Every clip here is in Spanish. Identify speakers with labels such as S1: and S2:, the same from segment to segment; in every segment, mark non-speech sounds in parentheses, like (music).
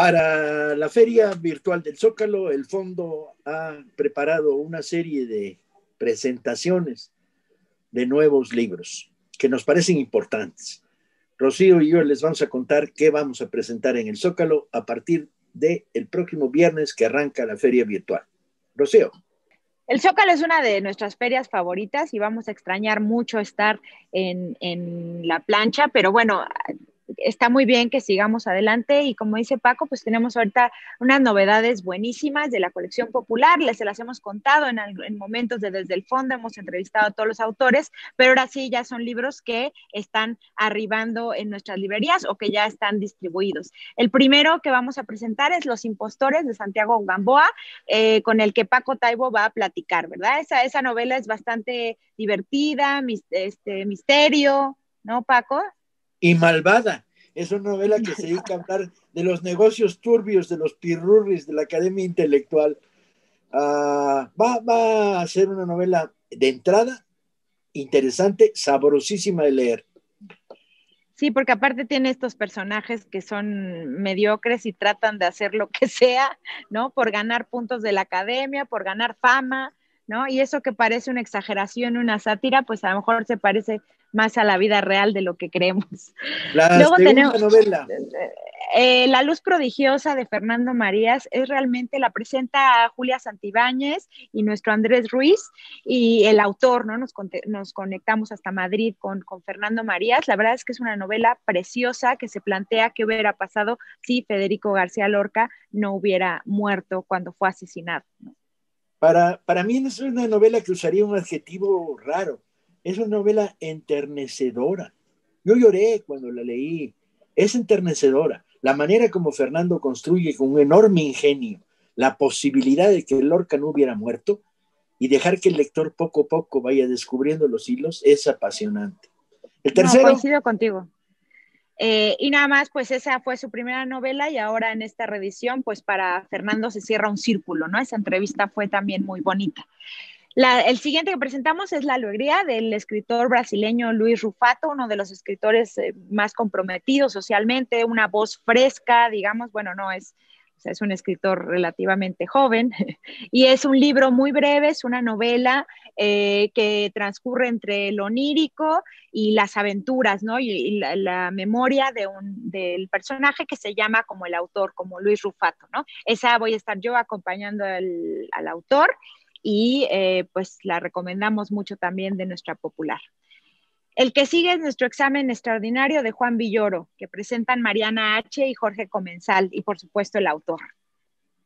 S1: Para la feria virtual del Zócalo, el fondo ha preparado una serie de presentaciones de nuevos libros que nos parecen importantes. Rocío y yo les vamos a contar qué vamos a presentar en el Zócalo a partir del el próximo viernes que arranca la feria virtual. Rocío.
S2: El Zócalo es una de nuestras ferias favoritas y vamos a extrañar mucho estar en, en la plancha, pero bueno, está muy bien que sigamos adelante y como dice Paco, pues tenemos ahorita unas novedades buenísimas de la colección popular, les se las hemos contado en, en, momentos de desde el fondo, hemos entrevistado a todos los autores, pero ahora sí ya son libros que están arribando en nuestras librerías o que ya están distribuidos. El primero que vamos a presentar es Los Impostores de Santiago Gamboa, eh, con el que Paco Taibo va a platicar, ¿verdad? Esa, esa novela es bastante divertida, este, misterio, ¿no, Paco?
S1: Y Malvada. Es una novela que se dedica a hablar de los negocios turbios, de los pirurris, de la academia intelectual. Uh, va, va, a ser una novela de entrada interesante, sabrosísima de leer.
S2: Sí, porque aparte tiene estos personajes que son mediocres y tratan de hacer lo que sea, ¿no? Por ganar puntos de la academia, por ganar fama, ¿no? Y eso que parece una exageración, una sátira, pues a lo mejor se parece más a la vida real de lo que creemos.
S1: La Luego tenemos novela.
S2: Eh, la luz prodigiosa de Fernando Marías es realmente la presenta a Julia Santibáñez y nuestro Andrés Ruiz y el autor, ¿no? Nos, nos conectamos hasta Madrid con, con, Fernando Marías. La verdad es que es una novela preciosa que se plantea qué hubiera pasado si Federico García Lorca no hubiera muerto cuando fue asesinado.
S1: Para, para mí es una novela que usaría un adjetivo raro es una novela enternecedora. Yo lloré cuando la leí. Es enternecedora. La manera como Fernando construye con un enorme ingenio la posibilidad de que Lorca no hubiera muerto y dejar que el lector poco a poco vaya descubriendo los hilos es apasionante. El tercero.
S2: No, coincido contigo. Eh, y nada más, pues esa fue su primera novela y ahora en esta reedición, pues para Fernando se cierra un círculo, ¿no? Esa entrevista fue también muy bonita el siguiente que presentamos es La Alegría del escritor brasileño Luis Rufato, uno de los escritores eh, más comprometidos socialmente, una voz fresca, digamos, bueno, no es, es un escritor relativamente joven (laughs) y es un libro muy breve, es una novela eh, que transcurre entre lo onírico y las aventuras, ¿no? Y, la, memoria de un, del personaje que se llama como el autor, como Luis Rufato, ¿no? Esa voy a estar yo acompañando al autor y eh, pues la recomendamos mucho también de nuestra popular. El que sigue es nuestro examen extraordinario de Juan Villoro, que presentan Mariana H. y Jorge Comensal, y por supuesto el autor.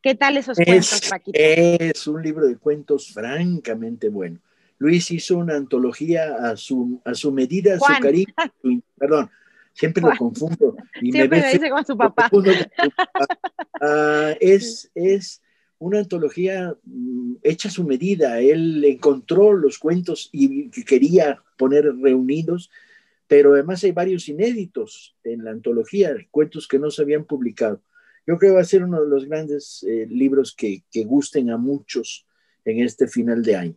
S2: ¿Qué tal esos cuentos, Paquito?
S1: Es un libro de cuentos francamente bueno. Luis hizo una antología a su, a su medida, a su cariño, (laughs) perdón, siempre lo confundo.
S2: Y siempre me, dice con su papá. (laughs)
S1: Ah, es, es una antología mm, hecha a su medida. Él encontró los cuentos y que quería poner reunidos, pero además hay varios inéditos en la antología, cuentos que no se habían publicado. Yo creo que va a ser uno de los grandes eh, libros que, que, gusten a muchos en este final de año.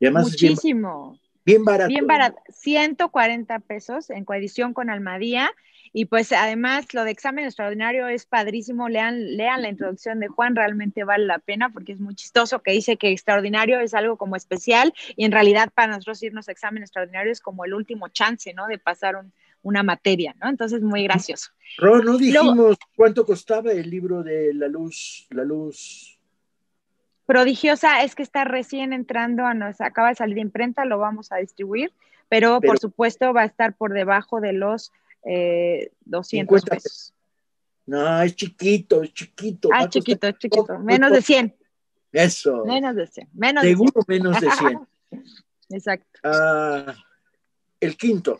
S2: Y además Muchísimo.
S1: Bien, bien barato.
S2: Bien barato. 140 pesos en coedición con Almadía y pues además lo de examen extraordinario es padrísimo. Lean, lean la introducción de Juan, realmente vale la pena porque es muy chistoso que dice que extraordinario es algo como especial y en realidad para nosotros irnos a examen extraordinario es como el último chance, ¿no? De pasar una materia, ¿no? Entonces, muy gracioso.
S1: Ro, no dijimos cuánto costaba el libro de La Luz, La Luz.
S2: Prodigiosa es que está recién entrando a nos acaba de salir de imprenta, lo vamos a distribuir, pero, pero por supuesto va a estar por debajo de los eh, 200 pesos.
S1: No, es chiquito, es chiquito.
S2: Ah, chiquito, es chiquito. Menos de 100.
S1: Eso.
S2: Menos de 100. Menos
S1: Seguro de 100. menos de 100. (laughs)
S2: Exacto.
S1: Ah, el quinto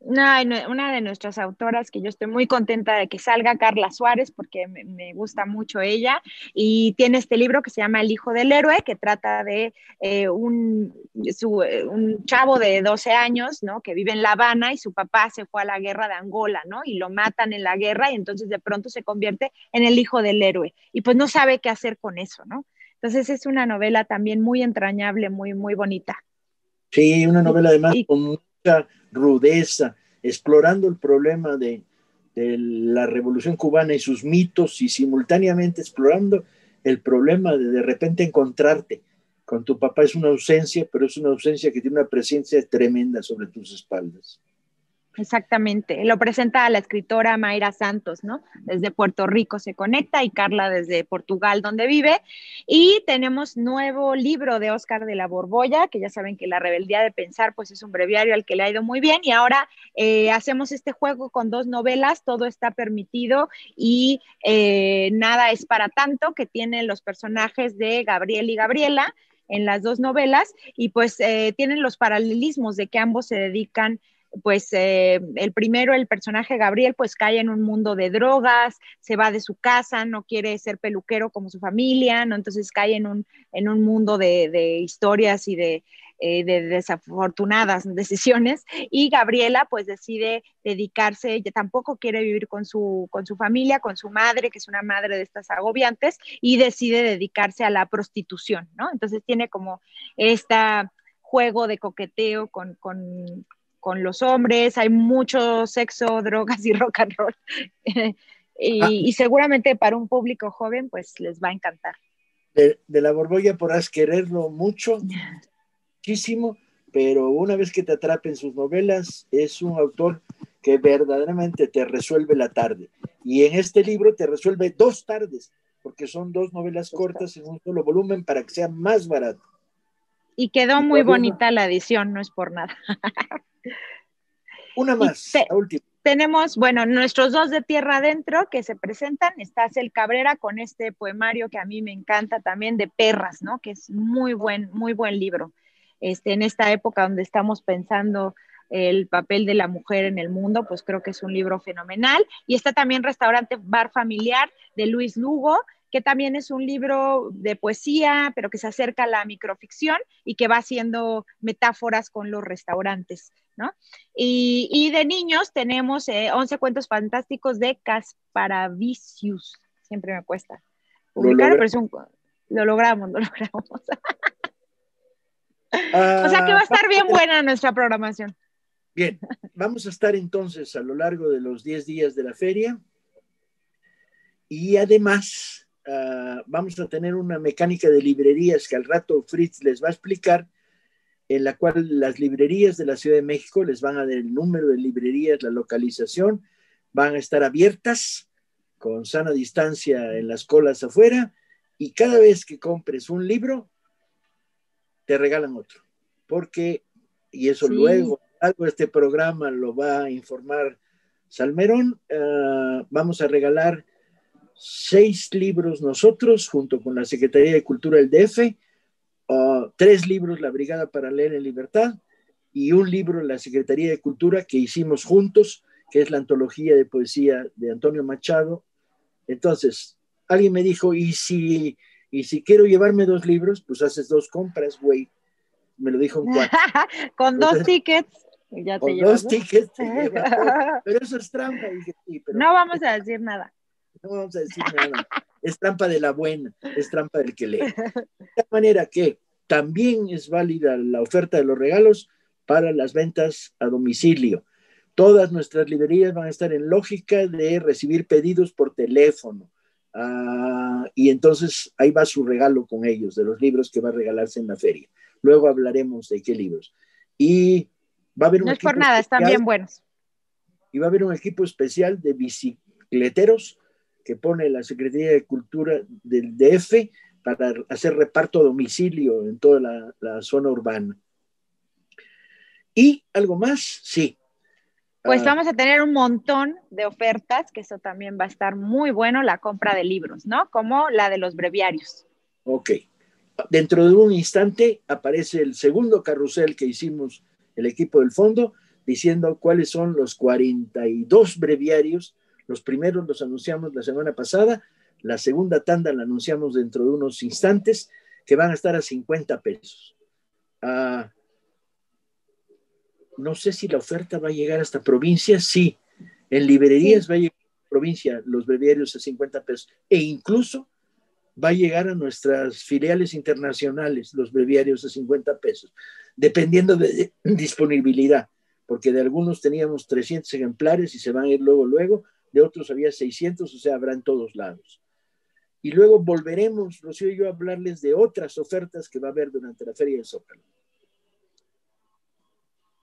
S2: una de nuestras autoras que yo estoy muy contenta de que salga, Carla Suárez, porque me, gusta mucho ella, y tiene este libro que se llama El Hijo del Héroe, que trata de eh, un, un, chavo de 12 años, ¿no? Que vive en La Habana y su papá se fue a la guerra de Angola, ¿no? Y lo matan en la guerra y entonces de pronto se convierte en el hijo del héroe y pues no sabe qué hacer con eso, ¿no? Entonces es una novela también muy entrañable, muy, muy bonita.
S1: Sí, una novela además con mucha rudeza, explorando el problema de, de la revolución cubana y sus mitos y simultáneamente explorando el problema de de repente encontrarte con tu papá es una ausencia, pero es una ausencia que tiene una presencia tremenda sobre tus espaldas.
S2: Exactamente. Lo presenta la escritora Mayra Santos, ¿no? Desde Puerto Rico se conecta y Carla desde Portugal, donde vive. Y tenemos nuevo libro de Oscar de la Borbolla, que ya saben que La rebeldía de pensar, pues es un breviario al que le ha ido muy bien. Y ahora eh, hacemos este juego con dos novelas, todo está permitido y eh, nada es para tanto, que tienen los personajes de Gabriel y Gabriela en las dos novelas y pues eh, tienen los paralelismos de que ambos se dedican pues eh, el primero, el personaje Gabriel, pues cae en un mundo de drogas, se va de su casa, no quiere ser peluquero como su familia, ¿no? Entonces cae en un, en un mundo de, historias y de, eh, de, desafortunadas decisiones. Y Gabriela, pues decide dedicarse, ella tampoco quiere vivir con su, con su familia, con su madre, que es una madre de estas agobiantes, y decide dedicarse a la prostitución, ¿no? Entonces tiene como esta juego de coqueteo con, con los hombres, hay mucho sexo, (laughs) drogas y rock and roll. (laughs) Ah. y, seguramente para un público joven, pues les va a encantar.
S1: De, la Borbolla podrás quererlo mucho, muchísimo, pero una vez que te atrapen sus novelas, es un autor que verdaderamente te resuelve la tarde. Y en este libro te resuelve dos tardes, porque son dos novelas cortas en un solo volumen para que sea más barato.
S2: Y quedó muy bonita la edición, no es por nada. (laughs)
S1: Una más, la última.
S2: Tenemos, bueno, nuestros dos de Tierra Adentro que se presentan. Está Cel Cabrera con este poemario que a mí me encanta también de Perras, ¿no? Que es muy buen, muy buen libro. Este, en esta época donde estamos pensando el papel de la mujer en el mundo, pues creo que es un libro fenomenal. Y está también Restaurante Bar Familiar de Luis Lugo, que también es un libro de poesía, pero que se acerca a la microficción y que va haciendo metáforas con los restaurantes, ¿no? Y, de niños tenemos 11 eh, cuentos fantásticos de Casparavicius, siempre me cuesta publicar, pero es un, lo logramos, lo (laughs) logramos. o sea que va a estar bien ah, buena nuestra programación.
S1: Bien, vamos a estar entonces a lo largo de los 10 días de la feria y además Ah, vamos a tener una mecánica de librerías que al rato Fritz les va a explicar, en la cual las librerías de la Ciudad de México les van a dar el número de librerías, la localización, van a estar abiertas con sana distancia en las colas afuera y cada vez que compres un libro, te regalan otro. Porque, y eso luego, algo este programa lo va a informar Salmerón, ah, vamos a regalar seis libros nosotros, junto con la Secretaría de Cultura del DF, uh, tres libros la Brigada para Leer en Libertad y un libro la Secretaría de Cultura que hicimos juntos, que es la antología de poesía de Antonio Machado. Entonces, alguien me dijo, ¿y si, y si quiero llevarme dos libros? Pues haces dos compras, güey. Me lo dijo en cuatro. (laughs)
S2: con dos tickets. Ya
S1: te con dos tickets (laughs) Pero eso es trampa.
S2: no vamos a decir nada
S1: no vamos a decir nada. Es trampa de la buena, es trampa del que lee. De manera que también es válida la oferta de los regalos para las ventas a domicilio. Todas nuestras librerías van a estar en lógica de recibir pedidos por teléfono. Ah, y entonces ahí va su regalo con ellos, de los libros que va a regalarse en la feria. Luego hablaremos de qué libros. Y va a haber un
S2: No es por nada, están bien buenos.
S1: Y va a haber un equipo especial de bicicleteros que pone la Secretaría de Cultura del DF para hacer reparto a domicilio en toda la, zona urbana. ¿Y algo más? Sí.
S2: Pues ah. vamos a tener un montón de ofertas, que eso también va a estar muy bueno, la compra de libros, ¿no? Como la de los breviarios.
S1: Ok. Dentro de un instante aparece el segundo carrusel que hicimos el equipo del fondo, diciendo cuáles son los 42 breviarios los primeros los anunciamos la semana pasada, la segunda tanda la anunciamos dentro de unos instantes, que van a estar a 50 pesos. Ah, no sé si la oferta va a llegar hasta provincia, sí. En librerías va a llegar a provincia los breviarios a 50 pesos e incluso va a llegar a nuestras filiales internacionales los breviarios a 50 pesos, dependiendo de disponibilidad, porque de algunos teníamos 300 ejemplares y se van a ir luego, luego, de otros había 600, o sea, habrá en todos lados. Y luego volveremos, Rocío y yo, a hablarles de otras ofertas que va a haber durante la Feria del Zócalo.